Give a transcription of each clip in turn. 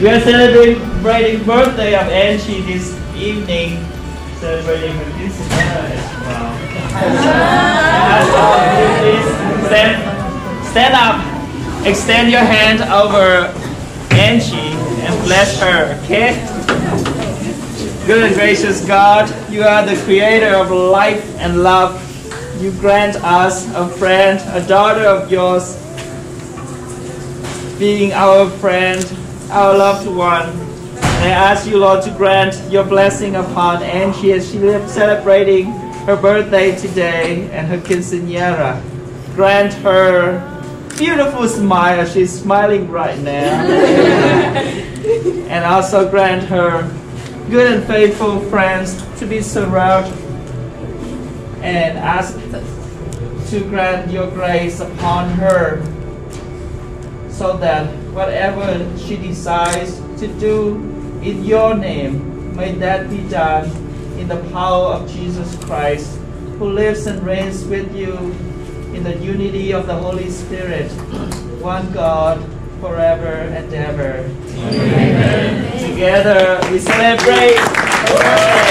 we are celebrating birthday of Angie this evening, celebrating her this as well. Please stand, stand up, extend your hand over Angie and bless her, okay? Good and gracious God, you are the creator of life and love. You grant us a friend, a daughter of yours, being our friend, our loved one. And I ask you, Lord, to grant your blessing upon Angie as she is celebrating her birthday today and her quinceañera. Grant her beautiful smile. She's smiling right now. and also grant her good and faithful friends to be surrounded and ask to grant your grace upon her so that whatever she decides to do in your name, may that be done in the power of Jesus Christ, who lives and reigns with you in the unity of the Holy Spirit, one God, forever and ever. Amen. Together we celebrate.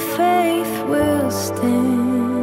Faith will stand.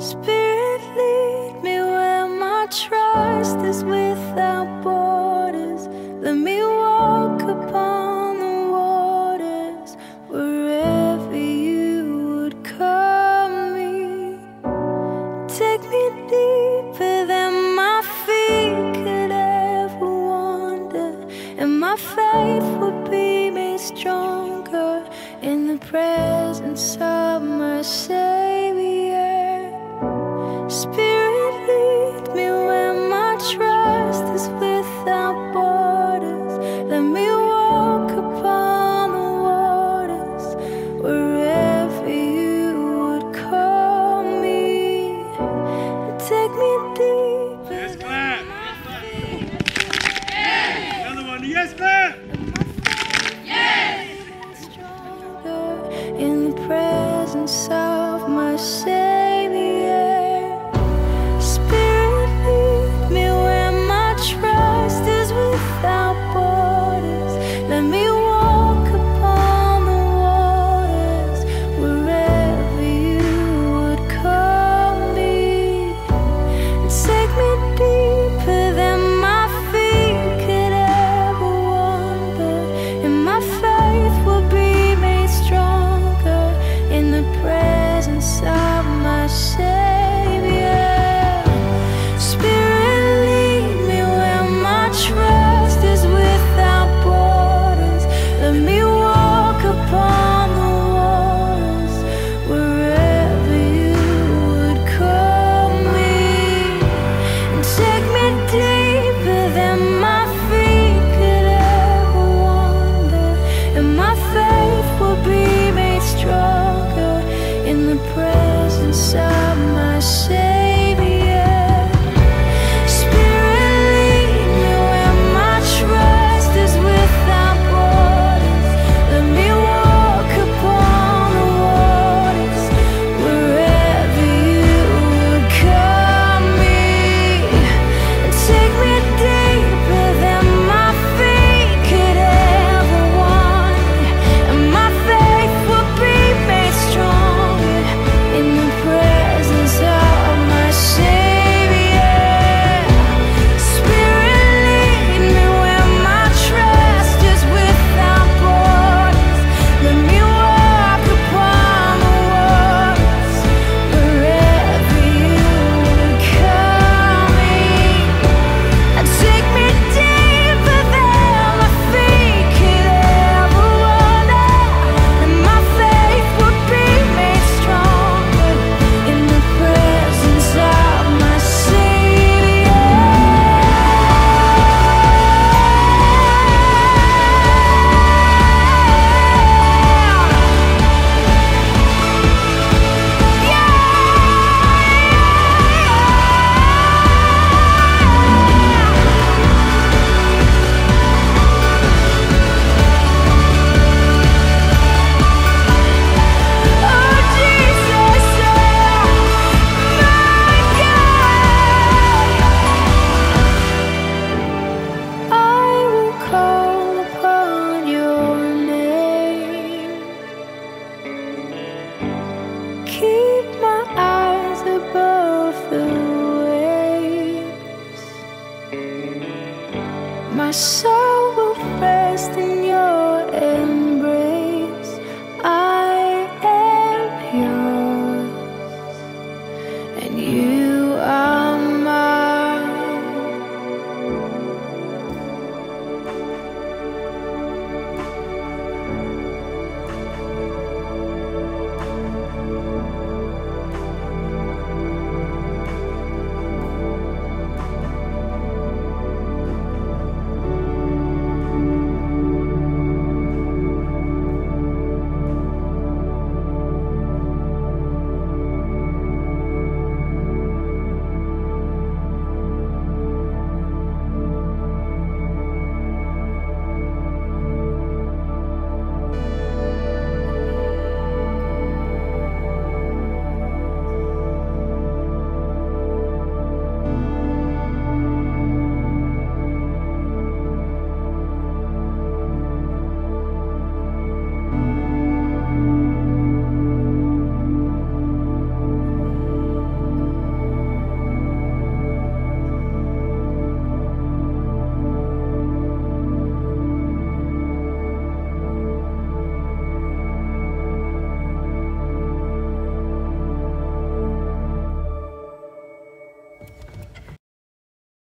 Spirit, lead me where my trust is with. my soul will rest in